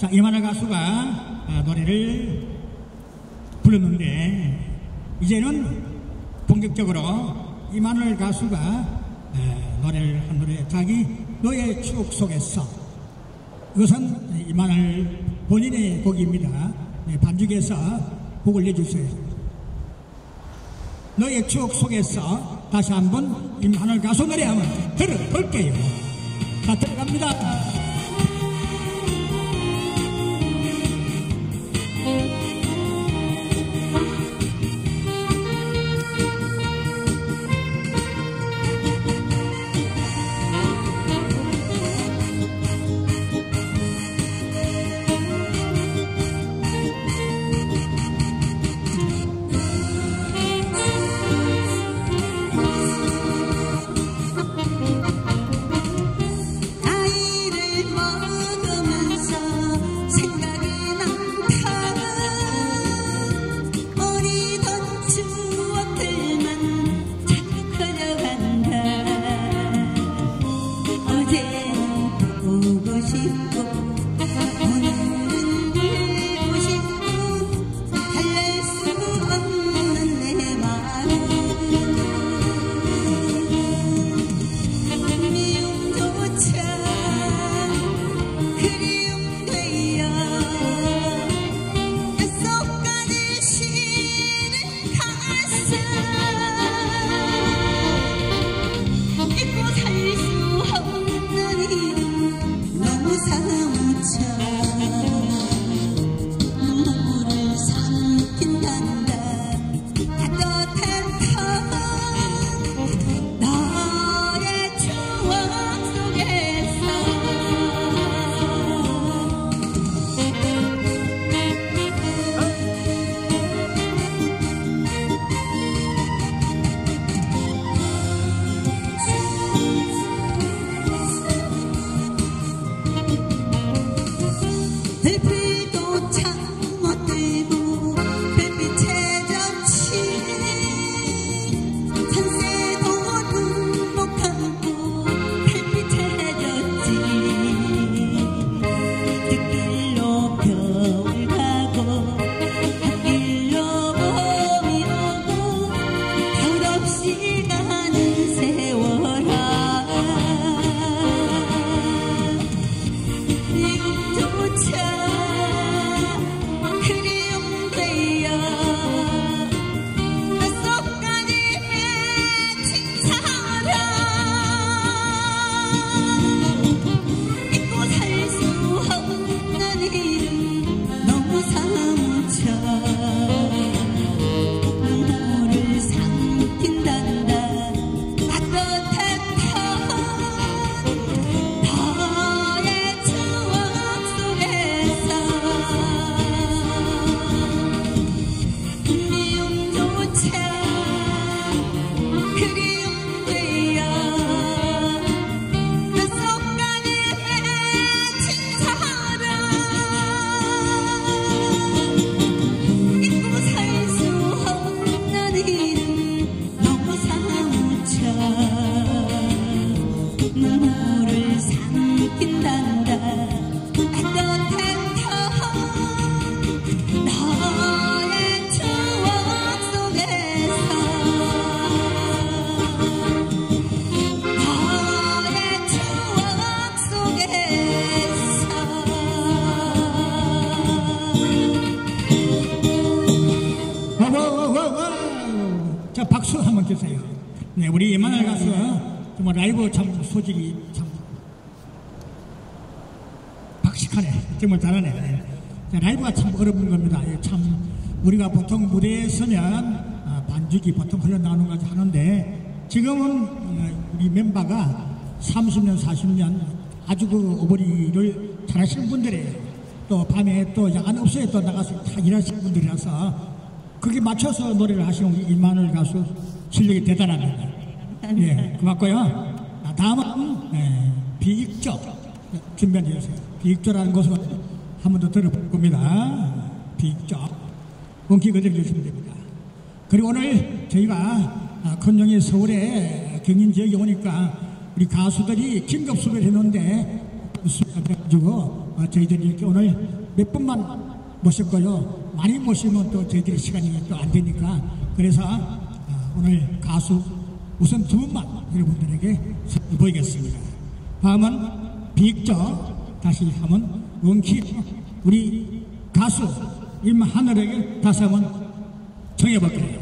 자, 이만한 가수가 아, 노래를 불렀는데 이제는 본격적으로 이만월 가수가 에, 노래를 한 노래 자기 너의 추억 속에서 이것은 이만월 본인의 곡입니다. 네, 반죽해서 곡을 내주세요. 너의 추억 속에서 다시 한번 임하늘 가수 노래 한번 들어볼게요. 자, 들어갑니다. 속에서 와와와와 자 박수 한번 주세요. 네 우리 이만월 가수 정말 라이브 참 소질이 참 박식하네. 정말 잘하네. 네. 자, 라이브가 참 어려운 겁니다. 예, 참 우리가 보통 무대에 서면 아, 반죽이 보통 흘러나오는 것이 하는데 지금은 어, 우리 멤버가 30년 40년 아주 그 오버리를 잘하시는 분들이에요. 또 밤에 또 야간 업소에 또 나가서 다 일하시는 분들이라서 거기 맞춰서 노래를 하시는 이만월 가수 실력이 대단합니다. 예, 고맙고요. 아, 다음은 예, 비익조 준비해 주세요. 비익조라는 것은 한번 더 들어볼 겁니다. 비익조. 원기 그대로 주시면 됩니다. 그리고 오늘 저희가 아, 큰종이 서울에 경인 지역에 오니까 우리 가수들이 긴급 수배를 했는데 돼가지고 어, 저희들이 이렇게 오늘 몇 분만 모셨고요. 많이 모시면 또 저희들이 시간이 또 안 되니까 그래서 어, 오늘 가수 우선 두 분만 여러분들에게 보이겠습니다. 다음은 빅저 다시 한번 원키 우리 가수 임하늘에게 다시 한번 정해볼게요.